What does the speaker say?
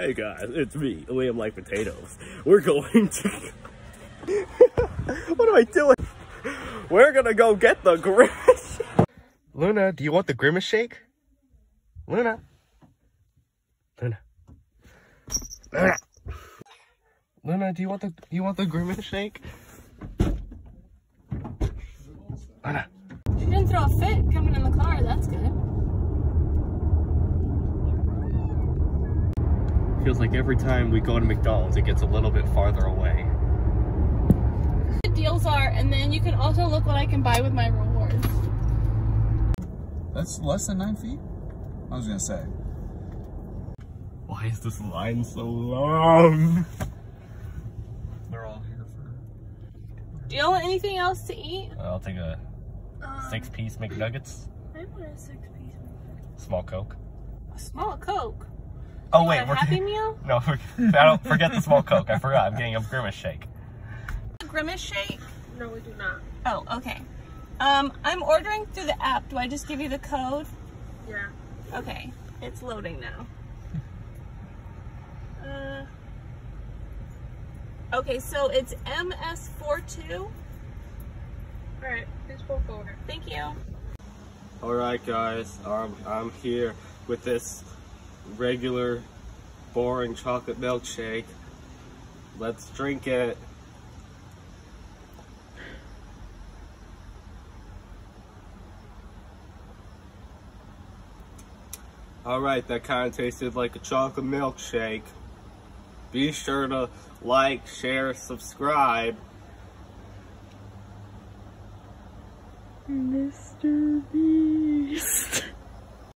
Hey guys, it's me, Liam Like Potatoes. We're going to. what am I doing? We're gonna go get the grimace. Luna, do you want the grimace shake? Luna. Luna. Luna. Luna, do you want the do you want the grimace shake? Luna. She didn't throw a fit coming in the Feels like every time we go to McDonald's, it gets a little bit farther away. The deals are, and then you can also look what I can buy with my rewards. That's less than nine feet? I was gonna say. Why is this line so long? They're all here for. Do you want anything else to eat? Uh, I'll take a um, six piece McNuggets, I want a six piece. McNuggets. small Coke. A small Coke. Oh wait, want a we're Happy Meal? no, I don't forget the small Coke. I forgot. I'm getting a grimace shake. A Grimace shake? No, we do not. Oh, okay. Um, I'm ordering through the app. Do I just give you the code? Yeah. Okay, it's loading now. Uh, okay, so it's MS42. All right, please pull forward. Thank you. All right, guys. Um, I'm here with this regular, boring chocolate milkshake. Let's drink it. All right, that kind of tasted like a chocolate milkshake. Be sure to like, share, subscribe. Mr. Beast.